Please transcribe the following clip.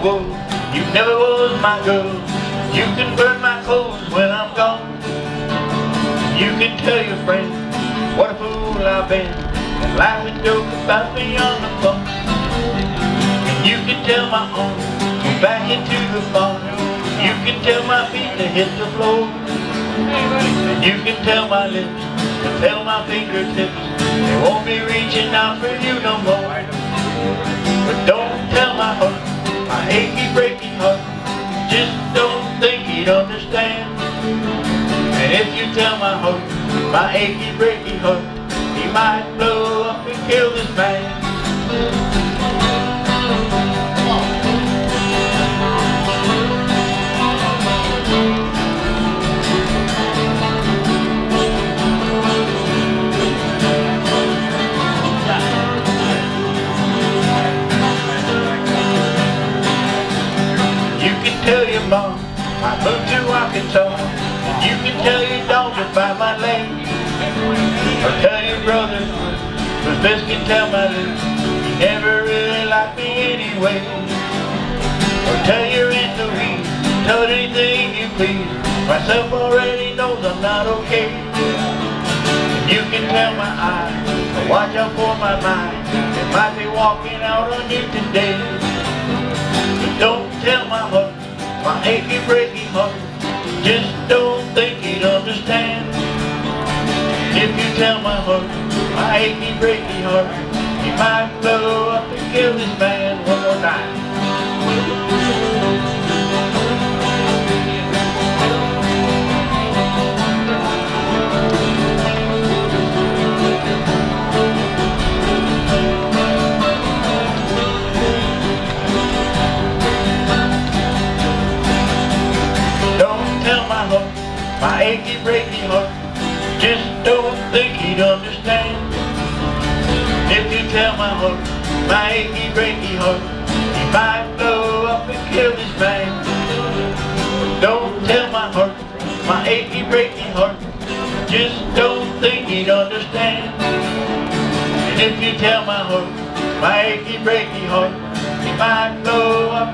Whoa, you never was my girl. You can burn my clothes when I'm gone. You can tell your friends what a fool I've been. And laugh and joke about me on the phone. And you can tell my arms go back into the barn. You can tell my feet to hit the floor. And you can tell my lips to tell my fingertips they won't be reaching out for you no more. And if you tell my heart, my achy breaky heart, he might blow up and kill this man. I moved to Arkansas. And You can tell your daughter by my leg. Or tell your brother, but best can tell my lips. He never really liked me anyway. Or tell your Aunt Louise, tell anything you please. Myself already knows I'm not okay. And You can tell my eyes, but watch out for my mind. It might be walking out on you today. But don't tell my heart, my achy breaky heart, just don't think he'd understand. If you tell my heart, my achy breaky heart, he might my achy breaky heart, just don't think he'd understand. If you tell my heart, my achy breaky heart, he might blow up and kill this man. Don't tell my heart, my achy breaky heart, just don't think he'd understand. And if you tell my heart, my achy breaky heart, he might blow up